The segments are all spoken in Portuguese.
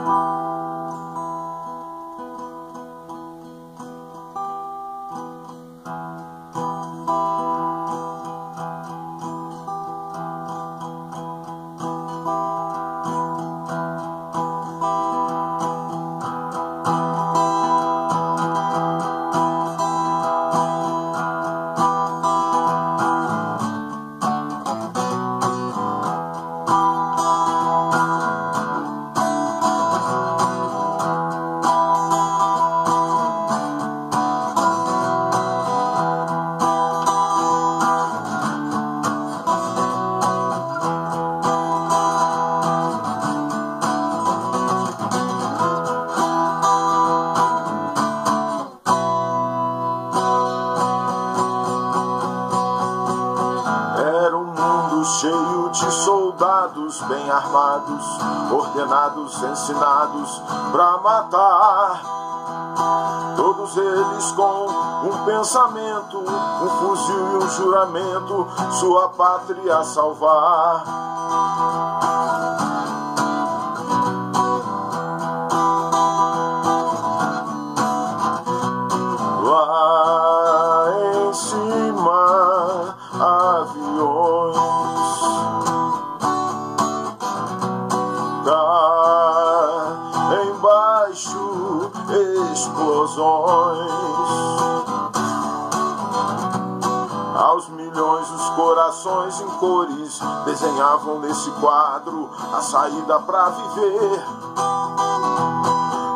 Oh. Soldados bem armados, ordenados, ensinados para matar. Todos eles com um pensamento, um fuzil e um juramento, sua pátria salvar. Explosões. Aos milhões os corações em cores desenhavam nesse quadro a saída pra viver.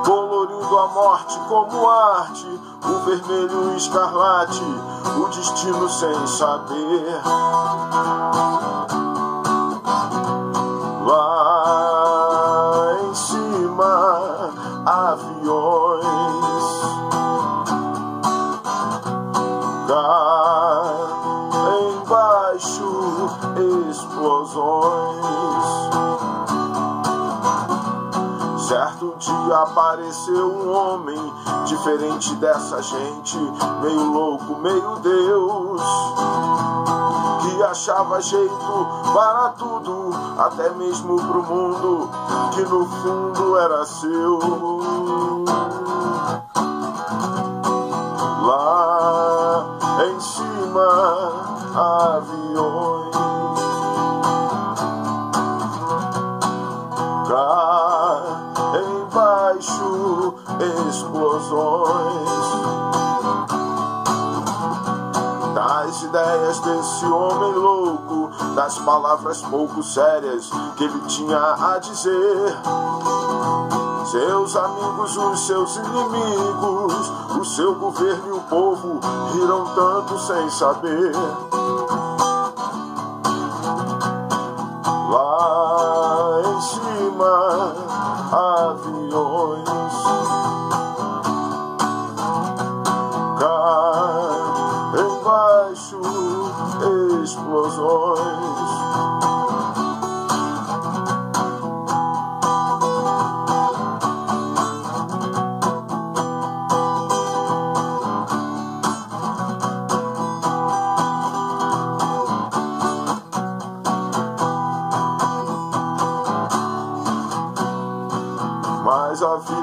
Colorindo a morte como arte, o vermelho o escarlate, o destino sem saber. Explosões. Certo dia apareceu um homem diferente dessa gente, meio louco, meio Deus, que achava jeito para tudo, até mesmo pro mundo que no fundo era seu. Lá em cima, aviões. Explosões. Das ideias desse homem louco, das palavras pouco sérias que ele tinha a dizer. Seus amigos, os seus inimigos, o seu governo e o povo riram tanto sem saber.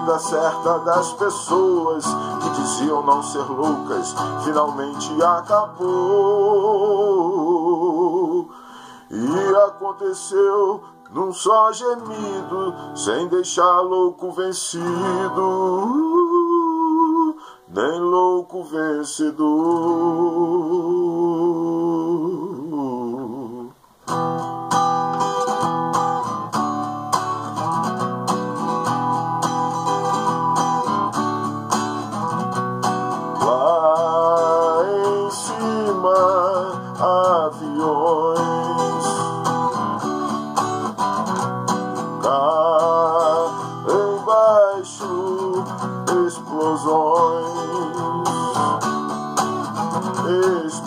Vida certa das pessoas que diziam não ser loucas finalmente acabou. E aconteceu num só gemido, sem deixar louco vencido, nem louco vencedor.